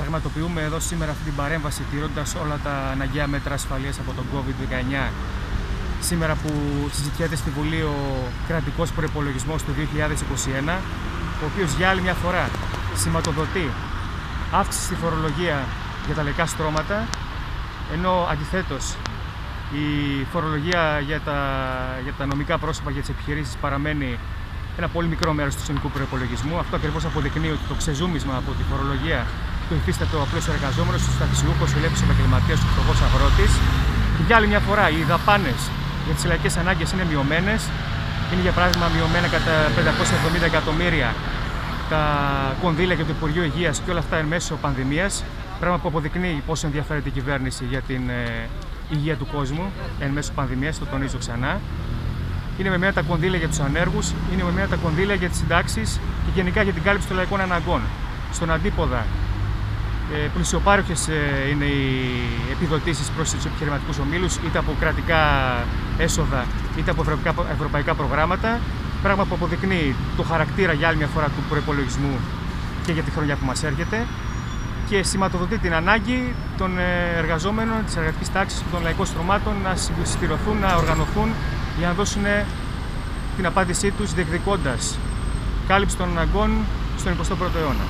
Πραγματοποιούμε εδώ σήμερα αυτή την παρέμβαση τηρώντας όλα τα αναγκαία μέτρα ασφαλείας από τον COVID-19 σήμερα που συζητιέται στη Βουλή ο κρατικός προπολογισμό του 2021 ο οποίος για άλλη μια φορά σηματοδοτεί αύξηση στη φορολογία για τα λαϊκά στρώματα ενώ αντιθέτως η φορολογία για τα, για τα νομικά πρόσωπα για τις επιχειρήσεις παραμένει ένα πολύ μικρό μέρος του συνολικού προπολογισμού. Αυτό ακριβώς αποδεικνύει ότι το ξεζούμισμα από τη φορολογία του υφίστατο απλός εργαζόμενος, του ταξιούχο, ο ελεύθερο επαγγελματία, ο φτωχός αγρότης. Και για άλλη μια φορά, οι δαπάνες για τις λαϊκές ανάγκες είναι μειωμένες. Είναι για παράδειγμα μειωμένα κατά 570 εκατομμύρια τα κονδύλια για το Υπουργείο Υγείας και όλα αυτά εν μέσω πανδημίας. Πράγμα που αποδεικνύει πόσο ενδιαφέρεται η κυβέρνηση για την ε, υγεία του κόσμου εν μέσω πανδημίας, το τονίζω ξανά. Είναι με μένα τα κονδύλια για τους ανέργους, είναι με μένα τα κονδύλια για τις συντάξεις και γενικά για την κάλυψη των λαϊκών αναγκών. Στον αντίποδα, ε, πλουσιοπάροχε ε, είναι οι επιδοτήσεις προς τους επιχειρηματικούς ομίλους, είτε από κρατικά έσοδα είτε από ευρωπαϊκά προγράμματα. Πράγμα που αποδεικνύει το χαρακτήρα για άλλη μια φορά του προπολογισμού και για τη χρονιά που μας έρχεται και σηματοδοτεί την ανάγκη των ε, εργαζόμενων της εργατικής τάξης και των λαϊκών στρωμάτων να συμπληρωθούν, να οργανωθούν για να δώσουν την απάντησή τους διεκδικώντας κάλυψη των αναγκών στον 21ο αιώνα.